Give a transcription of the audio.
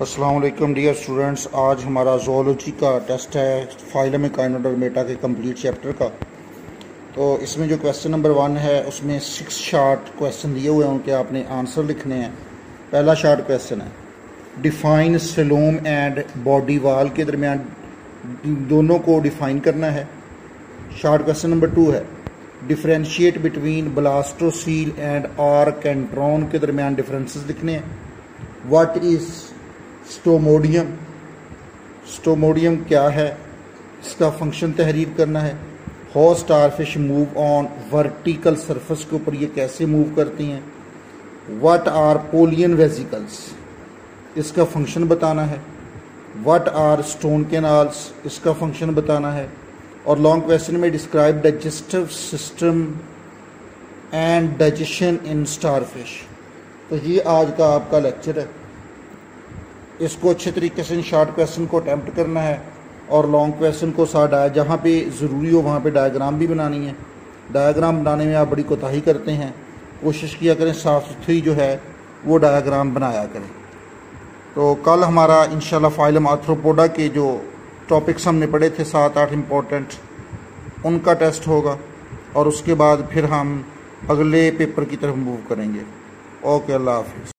Aslam dear students आज हमारा zoology का टेस्ट है फाइलम और मेटा के कंप्लीट चैप्टर का। तो इसमें जो क्वेश्चन नंबर वन है, उसमें सिक्स शार्ट क्वेश्चन दिए हुए हैं, उनके आपने आंसर लिखने हैं। पहला शार्ट क्वेश्चन है define coelom and body wall के दरमियान दोनों को डिफ़ाइन करना है। शार्ट क्वेश्चन नंबर टू है differentiate between blastocoel and archenteron के दरमियान डिफरेंसेस लिखने हैं। What is stomodeum. स्टोमोडियम क्या है? इसका फ़ंक्शन तहरीर करना है। How star fish move on vertical surface के ऊपर ये कैसे मूव करती हैं? व्हाट आर पोलियन वेजिकल्स इसका फ़ंक्शन बताना है। व्हाट आर स्टोन कैनाल्स इसका फ़ंक्शन बताना है। और लॉन्ग क्वेश्चन में describe digestive system and digestion in starfish तो ये आज का आपका लेक्चर है। इसको अच्छे तरीके से इन शॉर्ट क्वेश्चन को अटैम्प्ट करना है और लॉन्ग क्वेश्चन को डाया जहाँ पे ज़रूरी हो वहाँ पे डायग्राम भी बनानी है। डायग्राम बनाने में आप बड़ी कोताही करते हैं। कोशिश किया करें साफ़ सुथरी जो है, वो डायग्राम बनाया करें। तो कल हमारा इंशाल्लाह फाइलम आर्थ्रोपोडा के जो टॉपिक्स हमने पढ़े थे सात आठ इम्पोर्टेंट उनका टेस्ट होगा और उसके बाद फिर हम अगले पेपर की तरफ़ मूव करेंगे। ओके अल्लाह हाफिज़।